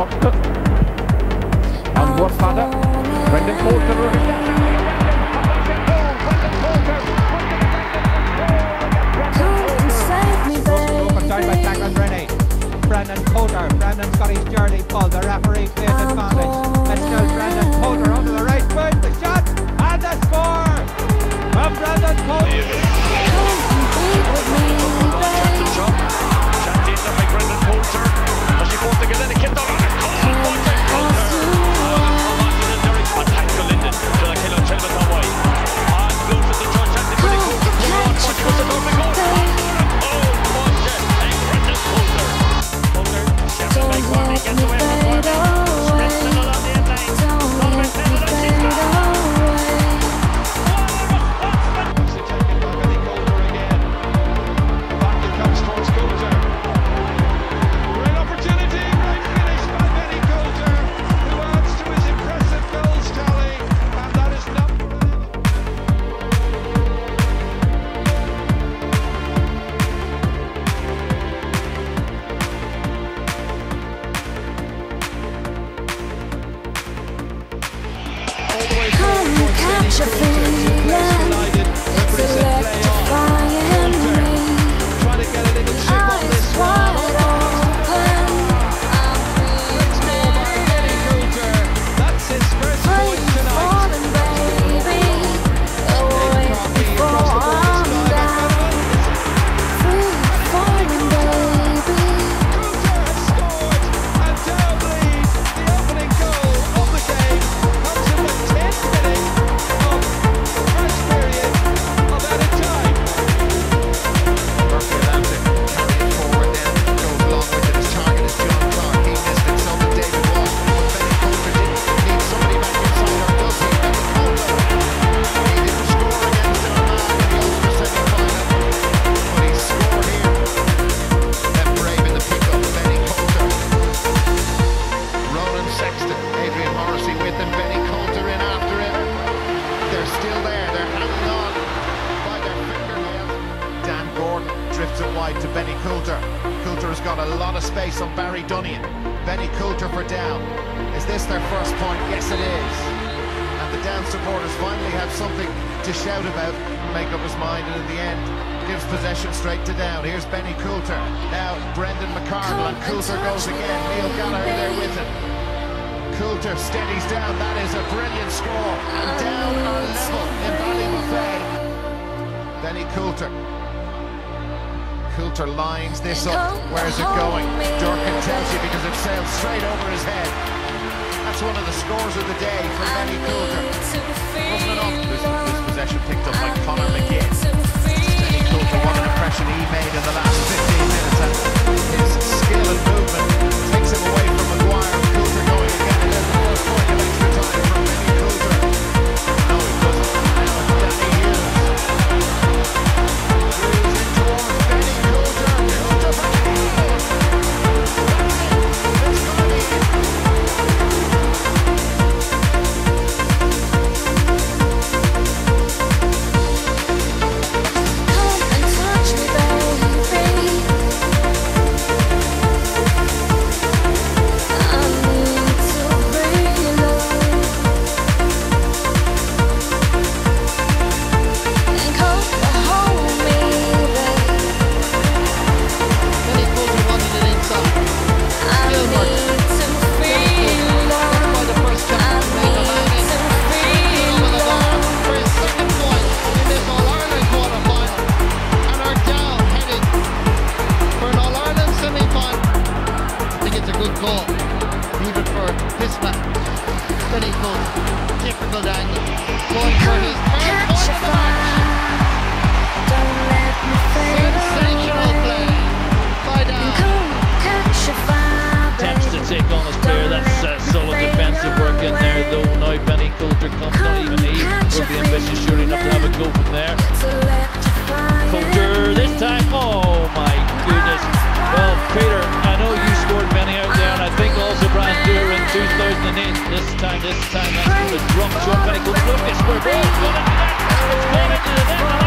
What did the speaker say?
What? And what Godfather. Brendan Coulter. Down by Declan Rennie. Brendan Coulter. Brendan's got his jersey pulled. The referee clears advantage. Let's go. such a. wide to Benny Coulter. Coulter has got a lot of space on Barry Dunnion. Benny Coulter for down. Is this their first point? Yes, it is. And the down supporters finally have something to shout about make up his mind, and in the end, gives possession straight to down. Here's Benny Coulter. Now Brendan McCardle, and Coulter goes again. Neil Gallagher there with him. Coulter steadies down. That is a brilliant score. And down are level in Ballybofey. Benny Coulter Lines this up. Where's it going? Durkin you because it sails straight over his head. That's one of the scores of the day for Benny Coulter. goal. Even for this match. Then he difficult angle. Going for his third this time. That's a drop shot, but it could look. A. It's gone into the net.